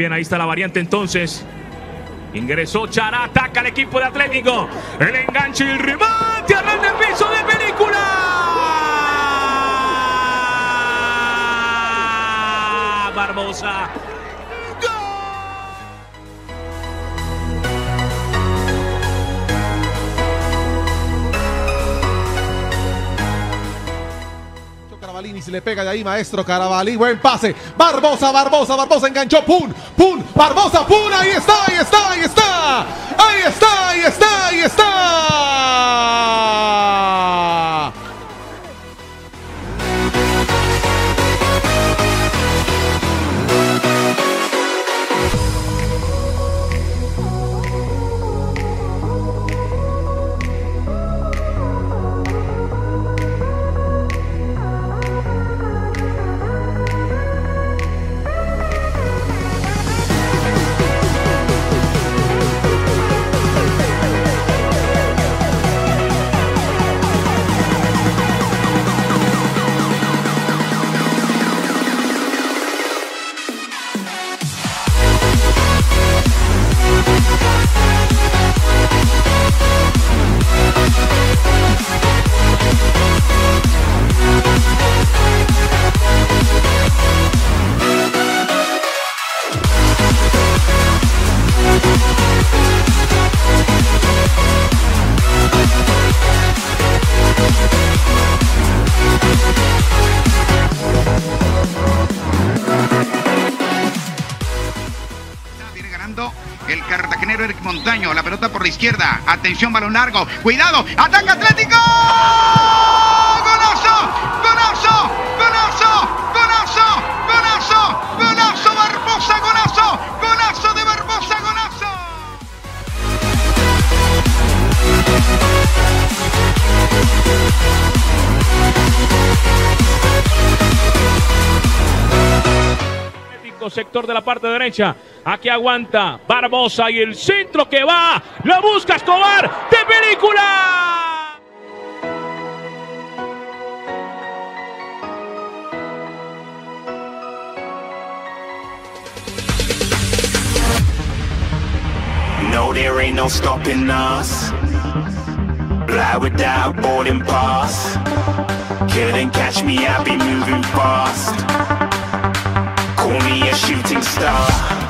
Bien, ahí está la variante entonces. Ingresó Chará, ataca al equipo de Atlético. El enganche y el remate. Arranca el piso de película. Barbosa. Carabalini se le pega de ahí, maestro Carabalí. Buen pase. Barbosa, Barbosa, Barbosa enganchó. ¡Pum! ¡Pum! Barbosa, ¡pum! Ahí está, ahí está, ahí está. Ahí está, ahí está, ahí está. El cartagenero Eric Montaño. La pelota por la izquierda. Atención, balón largo. Cuidado. Ataca Atlético. ¡Golazo! ¡Golazo! ¡Golazo! ¡Golazo! Sector de la parte derecha. Aquí aguanta Barbosa y el centro que va. Lo busca Escobar de película. No, there ain't no stopping us. Fly without boarding pass. Couldn't catch me, I be moving fast. Me a shooting star.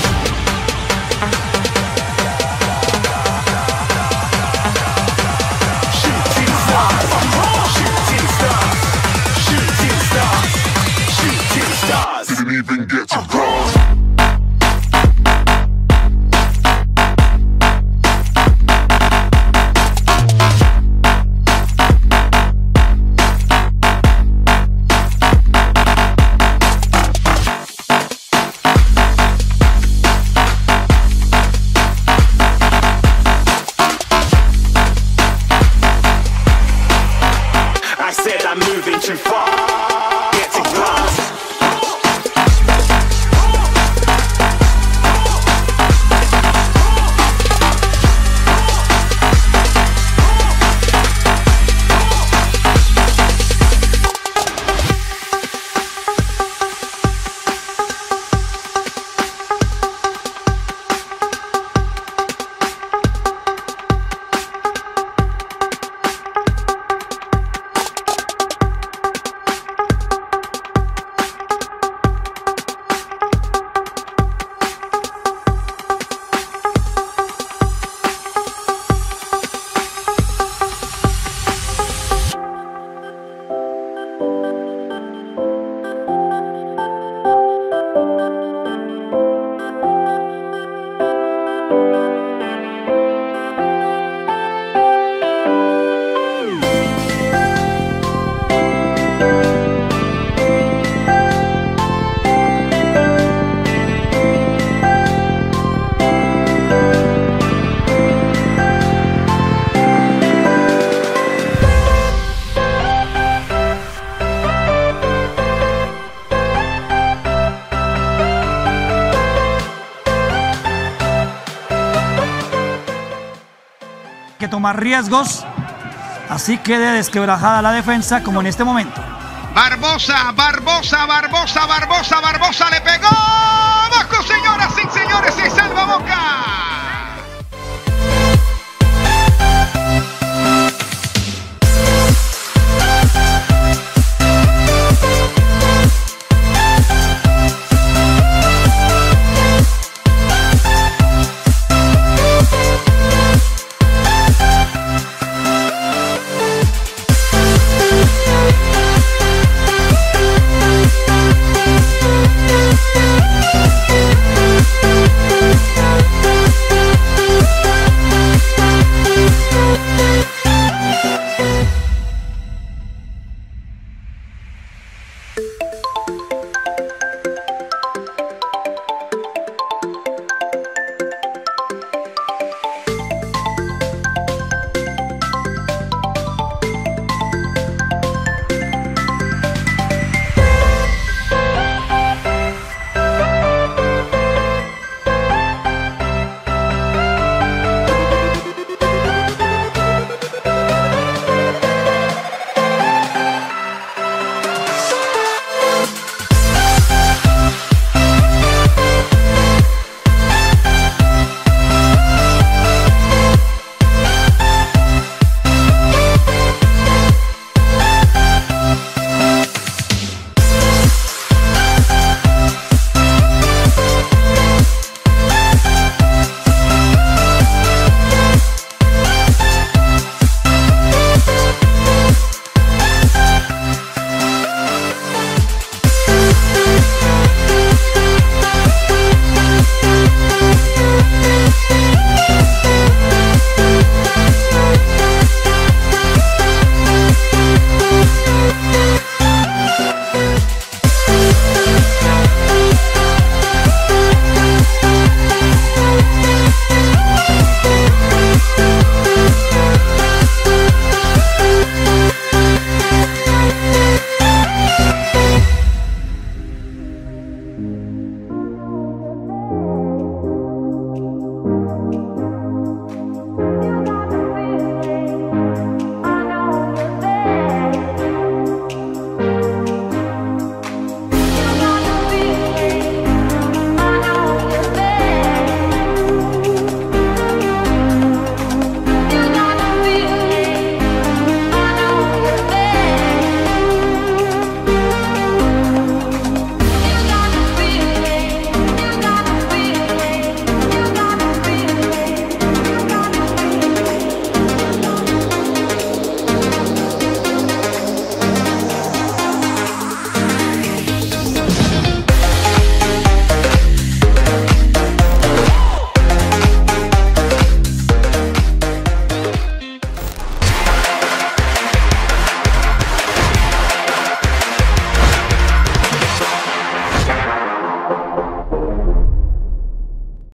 tomar riesgos. Así quede desquebrajada la defensa como en este momento. Barbosa, Barbosa, Barbosa, Barbosa, Barbosa le pegó. Vasco, señoras y señores, y salva Boca.